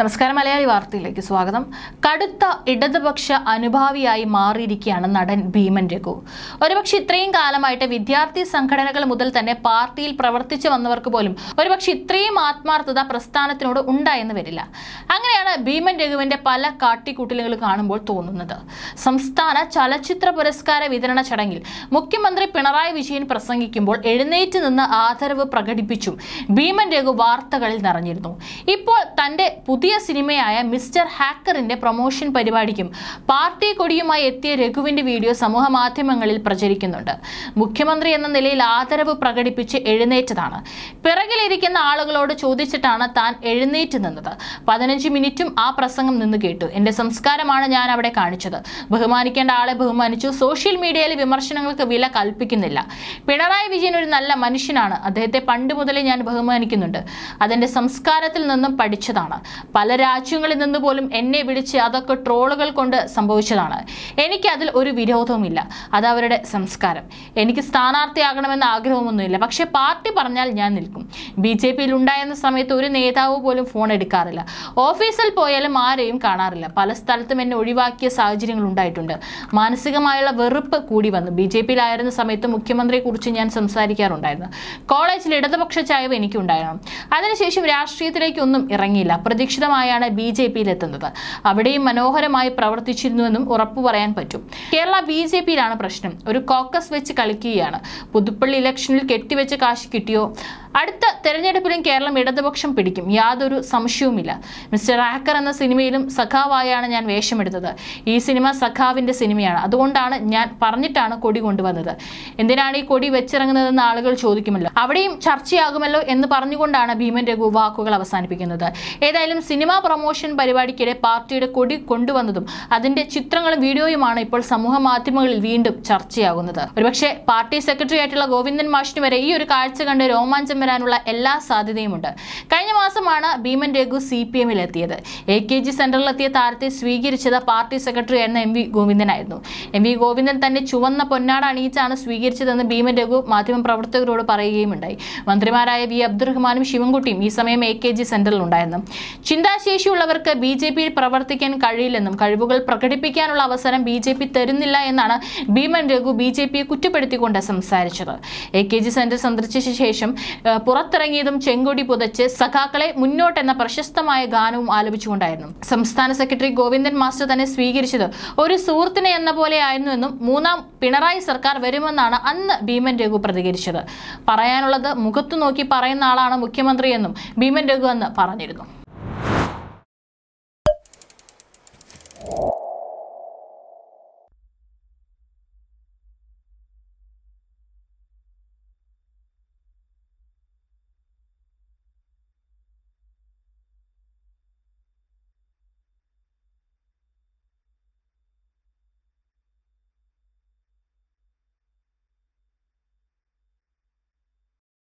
നമസ്കാരം മലയാളി വാർത്തയിലേക്ക് സ്വാഗതം. കടുത്ത ഇടതുപക്ഷ അനുഭാവിയായി മാറിയിരിക്കുകയാണ് നടൻ ഭീമൻ രഘു. ഒരുപക്ഷെ ഇത്രയും കാലമായിട്ട് വിദ്യാർത്ഥി സംഘടനകൾ മുതൽ തന്നെ പാർട്ടിയിൽ പ്രവർത്തിച്ചു വന്നവർക്ക് പോലും ഒരുപക്ഷെ ഇത്രയും ആത്മാർത്ഥത പ്രസ്ഥാനത്തിനോട് ഉണ്ടായെന്ന് വരില്ല. അങ്ങനെയാണ് ഭീമൻ രഘുവിന്റെ പല കാട്ടിക്കൂട്ടലുകൾ കാണുമ്പോൾ തോന്നുന്നത്. സംസ്ഥാന ചലച്ചിത്ര പുരസ്കാര വിതരണ ചടങ്ങിൽ മുഖ്യമന്ത്രി പിണറായി വിജയൻ പ്രസംഗിക്കുമ്പോൾ എഴുന്നേറ്റ് നിന്ന് ആദരവ് പ്രകടിപ്പിച്ചും ഭീമൻ രഘു വാർത്തകളിൽ നിറഞ്ഞിരുന്നു. ഇപ്പോൾ തന്റെ പുതിയ സിനിമയായ മിസ്റ്റർ ഹാക്കറിന്റെ പ്രൊമോഷൻ പരിപാടിക്കും പാർട്ടി കൊടിയുമായി എത്തിയ രഘുവിന്റെ വീഡിയോ സമൂഹ മാധ്യമങ്ങളിൽ പ്രചരിക്കുന്നുണ്ട്. മുഖ്യമന്ത്രി എന്ന നിലയിൽ ആദരവ് പ്രകടിപ്പിച്ച് എഴുന്നേറ്റതാണ്. പിറകിലിരിക്കുന്ന ആളുകളോട് ചോദിച്ചിട്ടാണ് താൻ എഴുന്നേറ്റ് നിന്നത്. പതിനഞ്ച് മിനിറ്റും ആ പ്രസംഗം നിന്ന് കേട്ടു. എന്റെ സംസ്കാരമാണ് ഞാൻ അവിടെ കാണിച്ചത്. ബഹുമാനിക്കേണ്ട ആളെ ബഹുമാനിച്ചു. സോഷ്യൽ മീഡിയയിലെ വിമർശനങ്ങൾക്ക് വില കൽപ്പിക്കുന്നില്ല. പിണറായി വിജയൻ ഒരു നല്ല മനുഷ്യനാണ്. അദ്ദേഹത്തെ പണ്ട് മുതലേ ഞാൻ ബഹുമാനിക്കുന്നുണ്ട്. അതെന്റെ സംസ്കാരത്തിൽ നിന്നും പഠിച്ചതാണ്. പല രാജ്യങ്ങളിൽ നിന്ന് പോലും എന്നെ വിളിച്ച് അതൊക്കെ ട്രോളുകൾ കൊണ്ട് സംഭവിച്ചതാണ്. എനിക്ക് അതിൽ ഒരു വിരോധവുമില്ല. അത് അവരുടെ സംസ്കാരം. എനിക്ക് സ്ഥാനാർത്ഥിയാകണമെന്ന ആഗ്രഹമൊന്നുമില്ല. പക്ഷേ പാർട്ടി പറഞ്ഞാൽ ഞാൻ നിൽക്കും. ബി ജെ പിയിൽ ഉണ്ടായിരുന്ന സമയത്ത് ഒരു നേതാവ് പോലും ഫോൺ എടുക്കാറില്ല. ഓഫീസിൽ പോയാലും ആരെയും കാണാറില്ല. പല സ്ഥലത്തും എന്നെ ഒഴിവാക്കിയ സാഹചര്യങ്ങൾ ഉണ്ടായിട്ടുണ്ട്. മാനസികമായുള്ള വെറുപ്പ് കൂടി വന്നു. ബി ജെ പിയിലായിരുന്ന സമയത്ത് മുഖ്യമന്ത്രിയെ കുറിച്ച് ഞാൻ സംസാരിക്കാറുണ്ടായിരുന്നു. കോളേജിൽ ഇടതുപക്ഷ ചായവ് എനിക്കുണ്ടായിരുന്നു. അതിനുശേഷം രാഷ്ട്രീയത്തിലേക്കൊന്നും ഇറങ്ങിയില്ല. അപ്രതീക്ഷിതമായാണ് ബി ജെ പിയിലെത്തുന്നത്. അവിടെയും മനോഹരമായി പ്രവർത്തിച്ചിരുന്നുവെന്നും ഉറപ്പു പറയാൻ പറ്റും. കേരള ബി ജെ പിയിലാണ് പ്രശ്നം. ഒരു കോക്കസ് വെച്ച് കളിക്കുകയാണ്. പുതുപ്പള്ളി ഇലക്ഷനിൽ കെട്ടിവെച്ച കാശ് കിട്ടിയോ? അടുത്ത തെരഞ്ഞെടുപ്പിലും കേരളം ഇടതുപക്ഷം പിടിക്കും. യാതൊരു സംശയവുമില്ല. മിസ്റ്റർ ഹാക്കർ എന്ന സിനിമയിലും സഖാവായാണ് ഞാൻ വേഷമെടുത്തത്. ഈ സിനിമ സഖാവിന്റെ സിനിമയാണ്. അതുകൊണ്ടാണ് ഞാൻ പറഞ്ഞിട്ടാണ് കൊടി കൊണ്ടുവന്നത്. എന്തിനാണ് ഈ കൊടി വെച്ചിറങ്ങുന്നതെന്ന് ആളുകൾ ചോദിക്കുമല്ലോ. അവിടെയും ചർച്ചയാകുമല്ലോ എന്ന് പറഞ്ഞുകൊണ്ടാണ് ഭീമൻ രഘു വാക്കുകൾ അവസാനിപ്പിക്കുന്നത്. ഏതായാലും സിനിമാ പ്രൊമോഷൻ പരിപാടിക്കിടെ പാർട്ടിയുടെ കൊടി കൊണ്ടുവന്നതും അതിന്റെ ചിത്രങ്ങളും വീഡിയോയുമാണ് ഇപ്പോൾ സമൂഹ മാധ്യമങ്ങളിൽ വീണ്ടും ചർച്ചയാകുന്നത്. ഒരുപക്ഷെ പാർട്ടി സെക്രട്ടറി ആയിട്ടുള്ള ഗോവിന്ദൻ മാഷിന് വരെ ഈ ഒരു കാഴ്ച കണ്ട് രോമാഞ്ചം വരാനുള്ള എല്ലാ സാധ്യതയുമുണ്ട്. കഴിഞ്ഞ മാസമാണ് ഭീമൻ രഘു സി പി എമ്മിൽ എത്തിയത് എ കെ ജി സെന്ററിലെത്തിയ താരത്തെ സ്വീകരിച്ചത് പാർട്ടി സെക്രട്ടറി ആയിരുന്ന എം വി ഗോവിന്ദനായിരുന്നു എം വി ഗോവിന്ദൻ തന്നെ ചുവന്ന പൊന്നാട അണിയിച്ചാണ് സ്വീകരിച്ചതെന്ന് ഭീമൻ രഘു മാധ്യമപ്രവർത്തകരോട് പറയുകയുമുണ്ടായി. മന്ത്രിമാരായ വി അബ്ദുറഹ്മാനും ശിവൻകുട്ടിയും ഈ സമയം എ കെ ജി സെന്ററിൽ ഉണ്ടായിരുന്നു ചിന്താശേഷിയുള്ളവർക്ക് ബി ജെ പിയിൽ പ്രവർത്തിക്കാൻ കഴിയില്ലെന്നും കഴിവുകൾ പ്രകടിപ്പിക്കാനുള്ള അവസരം ബി ജെ പി തരുന്നില്ല എന്നാണ് ഭീമൻ രഘു ബി ജെ പിയെ കുറ്റപ്പെടുത്തിക്കൊണ്ട് സംസാരിച്ചത്. എ കെ ജി സെന്റർ സന്ദർശിച്ച ശേഷം പുറത്തിറങ്ങിയതും ചെങ്കൊടി പുതച്ച് സഖാക്കളെ മുന്നോട്ടെന്ന പ്രശസ്തമായ ഗാനവും ആലപിച്ചുകൊണ്ടായിരുന്നു. സംസ്ഥാന സെക്രട്ടറി ഗോവിന്ദൻ മാസ്റ്റർ തന്നെ സ്വീകരിച്ചത് ഒരു സുഹൃത്തിനെ എന്ന പോലെ ആയിരുന്നുവെന്നും മൂന്നാം പിണറായി സർക്കാർ വരുമെന്നാണ് അന്ന് ഭീമൻ രഘു പ്രതികരിച്ചത്. പറയാനുള്ളത് മുഖത്തു നോക്കി പറയുന്ന ആളാണ് മുഖ്യമന്ത്രിയെന്നും ഭീമൻ രഘു അന്ന് പറഞ്ഞിരുന്നു.